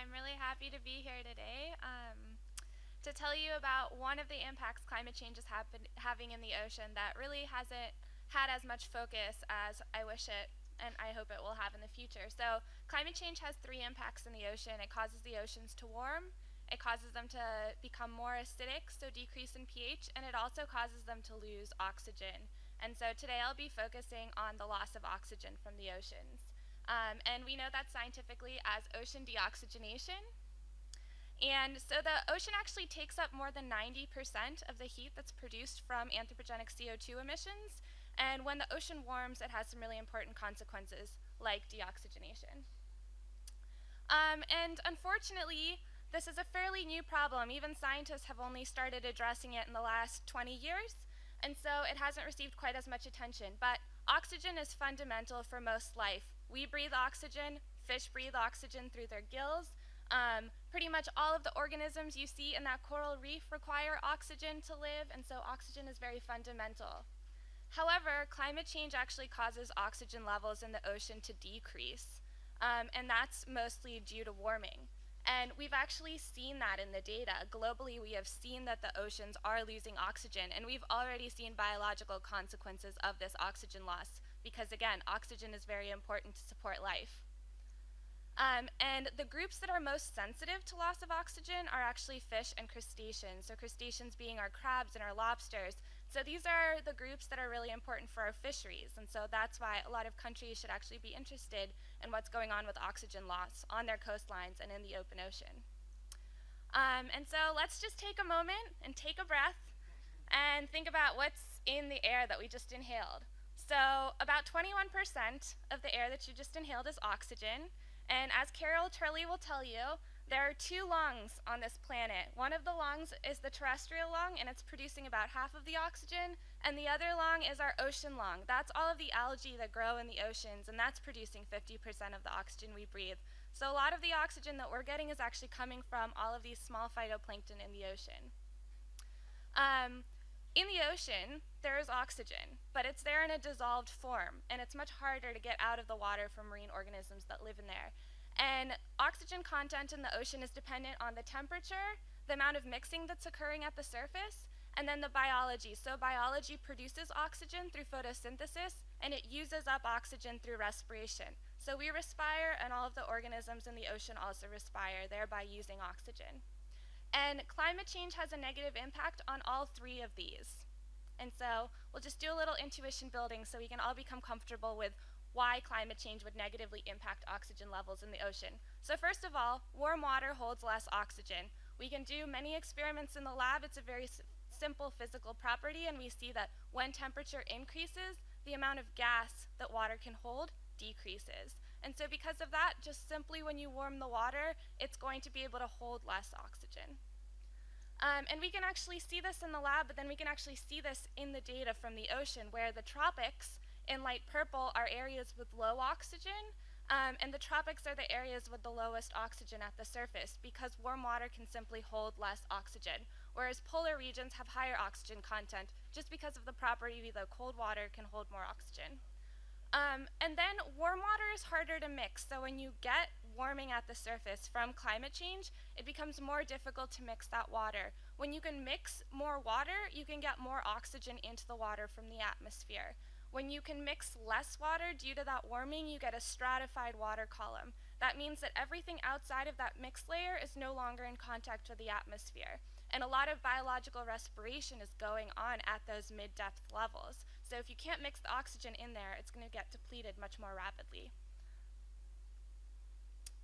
I'm really happy to be here today um, to tell you about one of the impacts climate change is having in the ocean that really hasn't had as much focus as I wish it and I hope it will have in the future. So, climate change has three impacts in the ocean it causes the oceans to warm, it causes them to become more acidic, so decrease in pH, and it also causes them to lose oxygen. And so, today I'll be focusing on the loss of oxygen from the oceans. Um, and we know that scientifically as ocean deoxygenation. And so the ocean actually takes up more than 90% of the heat that's produced from anthropogenic CO2 emissions. And when the ocean warms, it has some really important consequences, like deoxygenation. Um, and unfortunately, this is a fairly new problem. Even scientists have only started addressing it in the last 20 years, and so it hasn't received quite as much attention. But oxygen is fundamental for most life. We breathe oxygen, fish breathe oxygen through their gills. Um, pretty much all of the organisms you see in that coral reef require oxygen to live, and so oxygen is very fundamental. However, climate change actually causes oxygen levels in the ocean to decrease, um, and that's mostly due to warming. And we've actually seen that in the data. Globally, we have seen that the oceans are losing oxygen, and we've already seen biological consequences of this oxygen loss because again, oxygen is very important to support life. Um, and the groups that are most sensitive to loss of oxygen are actually fish and crustaceans. So crustaceans being our crabs and our lobsters. So these are the groups that are really important for our fisheries. And so that's why a lot of countries should actually be interested in what's going on with oxygen loss on their coastlines and in the open ocean. Um, and so let's just take a moment and take a breath and think about what's in the air that we just inhaled. So about 21% of the air that you just inhaled is oxygen. And as Carol Turley will tell you, there are two lungs on this planet. One of the lungs is the terrestrial lung, and it's producing about half of the oxygen. And the other lung is our ocean lung. That's all of the algae that grow in the oceans, and that's producing 50% of the oxygen we breathe. So a lot of the oxygen that we're getting is actually coming from all of these small phytoplankton in the ocean. Um, in the ocean, there is oxygen, but it's there in a dissolved form, and it's much harder to get out of the water for marine organisms that live in there. And oxygen content in the ocean is dependent on the temperature, the amount of mixing that's occurring at the surface, and then the biology. So biology produces oxygen through photosynthesis, and it uses up oxygen through respiration. So we respire, and all of the organisms in the ocean also respire, thereby using oxygen. And climate change has a negative impact on all three of these. And so we'll just do a little intuition building so we can all become comfortable with why climate change would negatively impact oxygen levels in the ocean. So first of all, warm water holds less oxygen. We can do many experiments in the lab. It's a very simple physical property, and we see that when temperature increases, the amount of gas that water can hold decreases. And so because of that, just simply when you warm the water, it's going to be able to hold less oxygen. Um, and we can actually see this in the lab, but then we can actually see this in the data from the ocean, where the tropics in light purple are areas with low oxygen, um, and the tropics are the areas with the lowest oxygen at the surface, because warm water can simply hold less oxygen, whereas polar regions have higher oxygen content, just because of the property that cold water can hold more oxygen. Um, and then warm water is harder to mix. So when you get warming at the surface from climate change, it becomes more difficult to mix that water. When you can mix more water, you can get more oxygen into the water from the atmosphere. When you can mix less water due to that warming, you get a stratified water column. That means that everything outside of that mixed layer is no longer in contact with the atmosphere. And a lot of biological respiration is going on at those mid depth levels. So if you can't mix the oxygen in there, it's going to get depleted much more rapidly.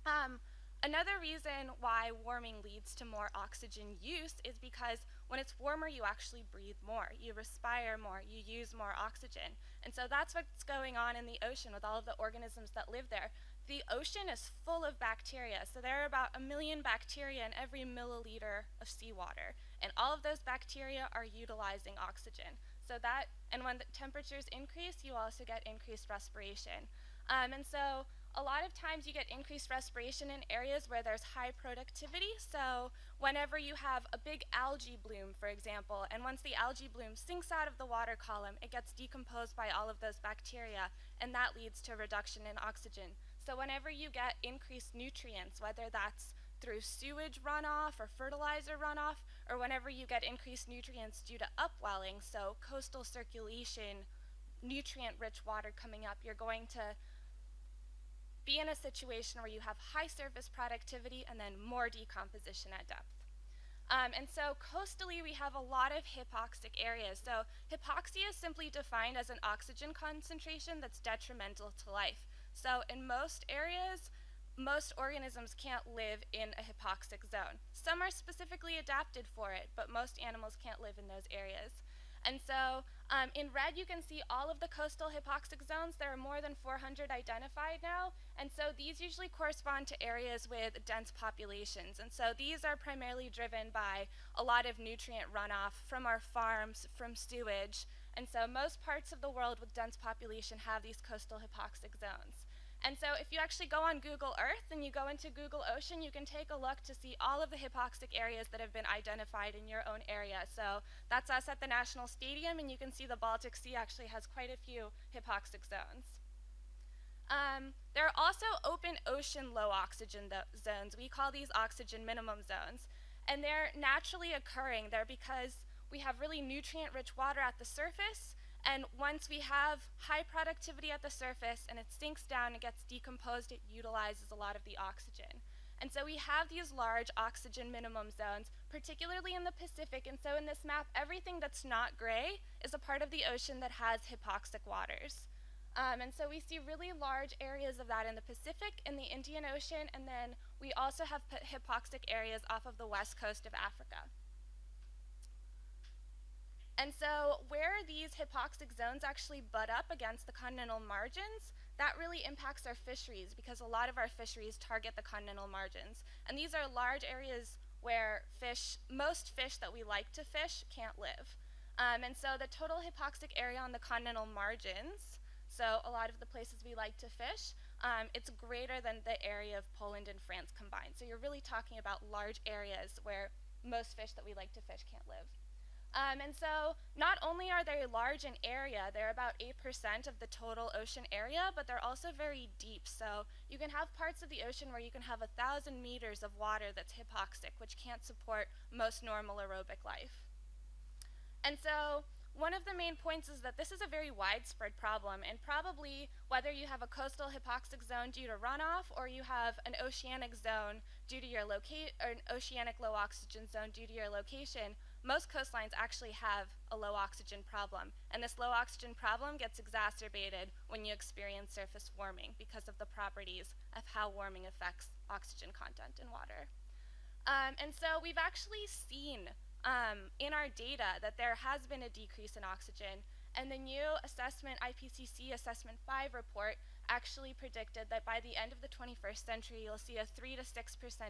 Um, another reason why warming leads to more oxygen use is because when it's warmer, you actually breathe more, you respire more, you use more oxygen. And so that's what's going on in the ocean with all of the organisms that live there. The ocean is full of bacteria, so there are about a million bacteria in every milliliter of seawater. And all of those bacteria are utilizing oxygen. So that, and when the temperatures increase, you also get increased respiration. Um, and so a lot of times you get increased respiration in areas where there's high productivity. So whenever you have a big algae bloom, for example, and once the algae bloom sinks out of the water column, it gets decomposed by all of those bacteria, and that leads to a reduction in oxygen. So whenever you get increased nutrients, whether that's through sewage runoff or fertilizer runoff, or whenever you get increased nutrients due to upwelling, so coastal circulation, nutrient rich water coming up, you're going to be in a situation where you have high surface productivity and then more decomposition at depth. Um, and so coastally, we have a lot of hypoxic areas. So hypoxia is simply defined as an oxygen concentration that's detrimental to life. So in most areas, most organisms can't live in a hypoxic zone. Some are specifically adapted for it, but most animals can't live in those areas. And so um, in red, you can see all of the coastal hypoxic zones. There are more than 400 identified now. And so these usually correspond to areas with dense populations. And so these are primarily driven by a lot of nutrient runoff from our farms, from sewage. And so most parts of the world with dense population have these coastal hypoxic zones. And so if you actually go on Google Earth and you go into Google Ocean, you can take a look to see all of the hypoxic areas that have been identified in your own area. So that's us at the National Stadium, and you can see the Baltic Sea actually has quite a few hypoxic zones. Um, there are also open ocean low oxygen zones. We call these oxygen minimum zones. And they're naturally occurring They're because we have really nutrient rich water at the surface and once we have high productivity at the surface and it sinks down and gets decomposed, it utilizes a lot of the oxygen. And so we have these large oxygen minimum zones, particularly in the Pacific. And so in this map, everything that's not gray is a part of the ocean that has hypoxic waters. Um, and so we see really large areas of that in the Pacific, in the Indian Ocean, and then we also have hypoxic areas off of the west coast of Africa. And so where these hypoxic zones actually butt up against the continental margins, that really impacts our fisheries because a lot of our fisheries target the continental margins. And these are large areas where fish, most fish that we like to fish can't live. Um, and so the total hypoxic area on the continental margins, so a lot of the places we like to fish, um, it's greater than the area of Poland and France combined. So you're really talking about large areas where most fish that we like to fish can't live. Um, and so not only are they large in area, they're about 8% of the total ocean area, but they're also very deep. So you can have parts of the ocean where you can have a thousand meters of water that's hypoxic, which can't support most normal aerobic life. And so one of the main points is that this is a very widespread problem, and probably whether you have a coastal hypoxic zone due to runoff or you have an oceanic zone due to your locate or an oceanic low oxygen zone due to your location, most coastlines actually have a low oxygen problem, and this low oxygen problem gets exacerbated when you experience surface warming because of the properties of how warming affects oxygen content in water. Um, and so we've actually seen um, in our data that there has been a decrease in oxygen, and the new assessment, IPCC Assessment 5 report, actually predicted that by the end of the 21st century, you'll see a 3 to 6%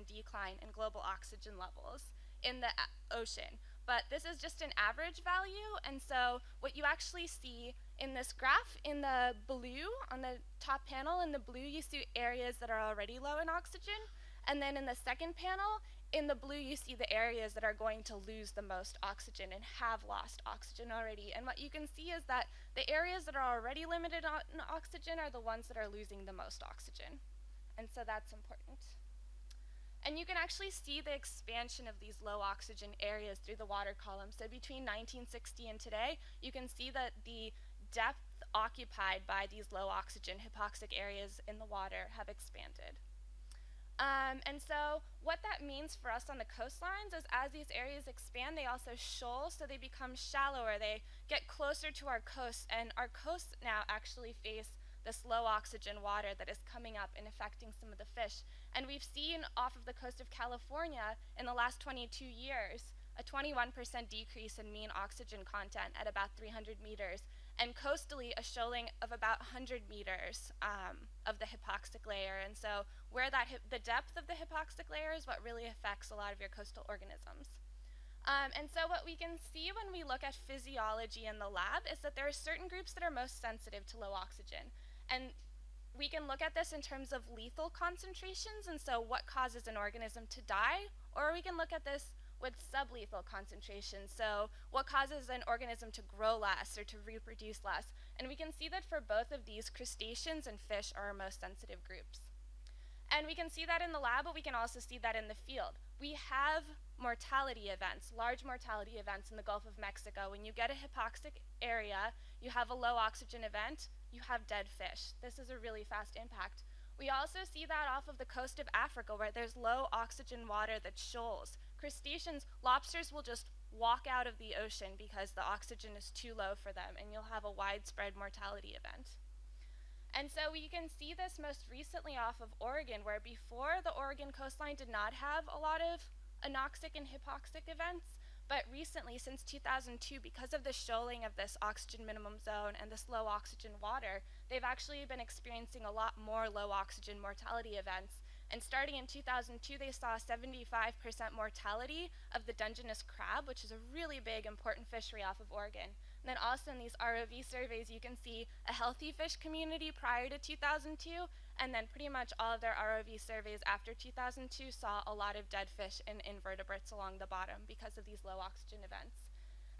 decline in global oxygen levels in the ocean, but this is just an average value. And so what you actually see in this graph, in the blue, on the top panel, in the blue, you see areas that are already low in oxygen. And then in the second panel, in the blue, you see the areas that are going to lose the most oxygen and have lost oxygen already. And what you can see is that the areas that are already limited on oxygen are the ones that are losing the most oxygen. And so that's important. And you can actually see the expansion of these low oxygen areas through the water column. So between 1960 and today, you can see that the depth occupied by these low oxygen hypoxic areas in the water have expanded. Um, and so what that means for us on the coastlines is as these areas expand, they also shoal, so they become shallower. They get closer to our coasts, and our coasts now actually face this low oxygen water that is coming up and affecting some of the fish. And we've seen off of the coast of California in the last 22 years a 21% decrease in mean oxygen content at about 300 meters, and coastally a shoaling of about 100 meters um, of the hypoxic layer. And so, where that the depth of the hypoxic layer is what really affects a lot of your coastal organisms. Um, and so, what we can see when we look at physiology in the lab is that there are certain groups that are most sensitive to low oxygen. And we can look at this in terms of lethal concentrations, and so what causes an organism to die, or we can look at this with sublethal concentrations, so what causes an organism to grow less or to reproduce less. And we can see that for both of these, crustaceans and fish are our most sensitive groups. And we can see that in the lab, but we can also see that in the field. We have mortality events, large mortality events in the Gulf of Mexico. When you get a hypoxic area, you have a low oxygen event, you have dead fish. This is a really fast impact. We also see that off of the coast of Africa where there's low oxygen water that shoals. Crustaceans, lobsters will just walk out of the ocean because the oxygen is too low for them and you'll have a widespread mortality event. And so we can see this most recently off of Oregon where before the Oregon coastline did not have a lot of anoxic and hypoxic events, but recently, since 2002, because of the shoaling of this oxygen minimum zone and this low oxygen water, they've actually been experiencing a lot more low oxygen mortality events. And starting in 2002, they saw 75% mortality of the Dungeness crab, which is a really big, important fishery off of Oregon. And then also in these ROV surveys, you can see a healthy fish community prior to 2002 and then pretty much all of their ROV surveys after 2002 saw a lot of dead fish and invertebrates along the bottom because of these low oxygen events.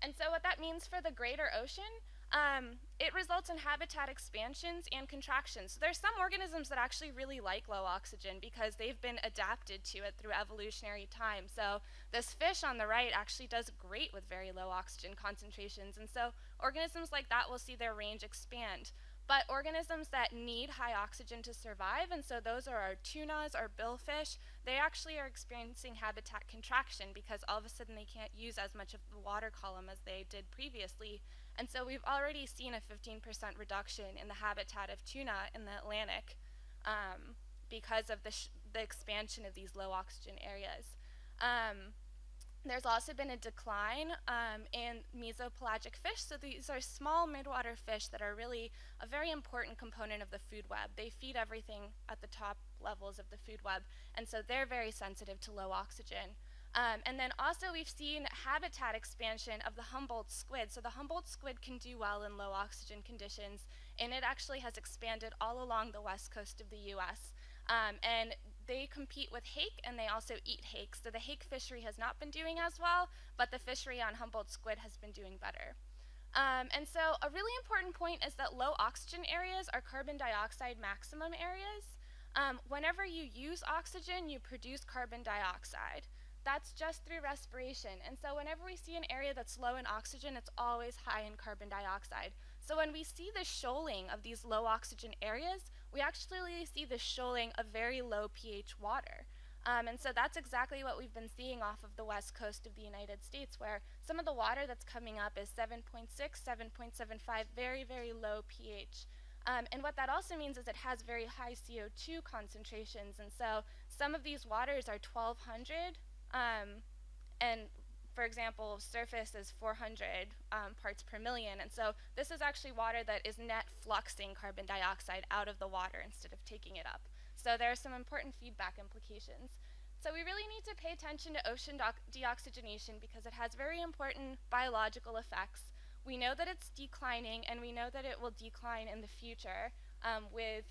And so what that means for the greater ocean, um, it results in habitat expansions and contractions. So there's some organisms that actually really like low oxygen because they've been adapted to it through evolutionary time. So this fish on the right actually does great with very low oxygen concentrations. And so organisms like that will see their range expand. But organisms that need high oxygen to survive, and so those are our tunas, our billfish, they actually are experiencing habitat contraction because all of a sudden they can't use as much of the water column as they did previously. And so we've already seen a 15% reduction in the habitat of tuna in the Atlantic um, because of the, the expansion of these low oxygen areas. Um, there's also been a decline um, in mesopelagic fish. So these are small midwater fish that are really a very important component of the food web. They feed everything at the top levels of the food web, and so they're very sensitive to low oxygen. Um, and then also we've seen habitat expansion of the Humboldt squid. So the Humboldt squid can do well in low oxygen conditions, and it actually has expanded all along the west coast of the US. Um, and they compete with hake and they also eat hake. So the hake fishery has not been doing as well, but the fishery on Humboldt squid has been doing better. Um, and so a really important point is that low oxygen areas are carbon dioxide maximum areas. Um, whenever you use oxygen, you produce carbon dioxide. That's just through respiration. And so whenever we see an area that's low in oxygen, it's always high in carbon dioxide. So when we see the shoaling of these low oxygen areas, we actually see the shoaling of very low pH water. Um, and so that's exactly what we've been seeing off of the west coast of the United States, where some of the water that's coming up is 7.6, 7.75, very, very low pH. Um, and what that also means is it has very high CO2 concentrations. And so some of these waters are 1200, um, and for example, surface is 400 um, parts per million. And so this is actually water that is net fluxing carbon dioxide out of the water instead of taking it up. So there are some important feedback implications. So we really need to pay attention to ocean deoxygenation because it has very important biological effects. We know that it's declining and we know that it will decline in the future um, with,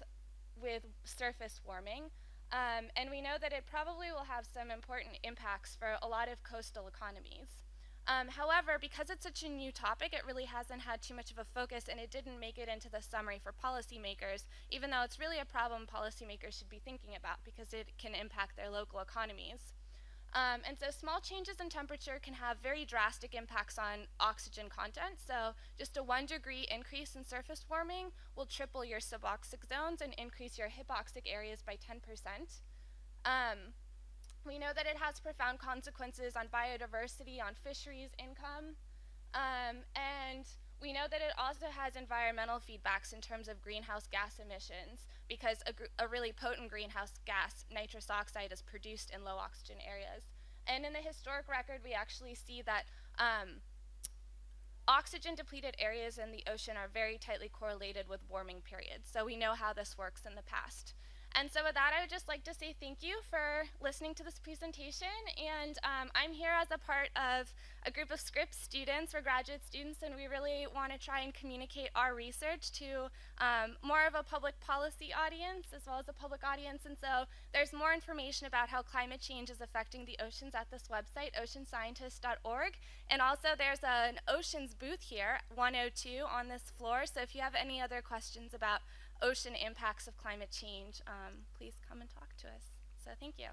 with surface warming. Um, and we know that it probably will have some important impacts for a lot of coastal economies. Um, however, because it's such a new topic, it really hasn't had too much of a focus and it didn't make it into the summary for policymakers, even though it's really a problem policymakers should be thinking about because it can impact their local economies. Um, and so small changes in temperature can have very drastic impacts on oxygen content. So just a one degree increase in surface warming will triple your suboxic zones and increase your hypoxic areas by 10%. Um, we know that it has profound consequences on biodiversity, on fisheries income, um, and we know that it also has environmental feedbacks in terms of greenhouse gas emissions because a, a, really potent greenhouse gas, nitrous oxide, is produced in low oxygen areas. And in the historic record, we actually see that um, oxygen depleted areas in the ocean are very tightly correlated with warming periods. So we know how this works in the past. And so with that, I would just like to say thank you for listening to this presentation. And um, I'm here as a part of a group of Scripps students. We're graduate students, and we really want to try and communicate our research to um, more of a public policy audience as well as a public audience. And so there's more information about how climate change is affecting the oceans at this website, oceanscientist.org. And also there's an oceans booth here, 102 on this floor. So if you have any other questions about ocean impacts of climate change, um, please come and talk to us. So thank you.